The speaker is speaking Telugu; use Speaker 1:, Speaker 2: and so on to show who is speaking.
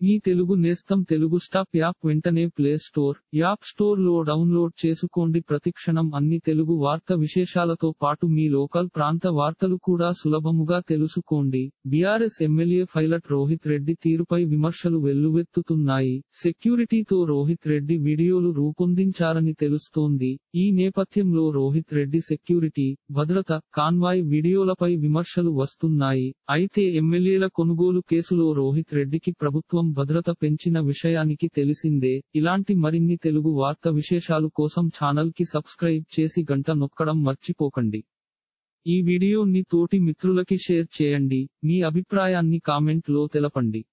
Speaker 1: మీ తెలుగు నేస్తం తెలుగు స్టాప్ యాప్ వెంటనే ప్లే స్టోర్ యాప్ స్టోర్లో డౌన్లోడ్ చేసుకోండి. ప్రతిక్షణం అన్ని తెలుగు వార్త విశేషాలతో పాటు మీ లోకల్ ప్రాంత వార్తలు కూడా సులభముగా తెలుసుకోండి. BRS MLA pilot Rohit Reddy తీరుపై విమర్శలు వెల్లువెత్తుతున్నాయి. సెక్యూరిటీతో రోహిత్ రెడ్డి వీడియోలు రూపొందించారని తెలుస్తోంది. ఈ నేపథ్యంలో రోహిత్ రెడ్డి సెక్యూరిటీ భద్రత కాన్వాయ్ వీడియోలపై విమర్శలు వస్తున్నాయి. అయితే ఎమ్మెల్యేల కొనుగోలు కేసులో రోహిత్ రెడ్డికి ప్రభుత్వం భద్రత పెంచిన విషయానికి తెలిసిందే. ఇలాంటి మరిన్ని తెలుగు వార్త విశేషాలు కోసం ఛానల్కి సబ్స్క్రైబ్ చేసి గంట నొక్కడం మర్చిపోకండి. ఈ వీడియోని తోటి మిత్రులకి షేర్ చేయండి. మీ అభిప్రాయాన్ని కామెంట్లో తెలపండి.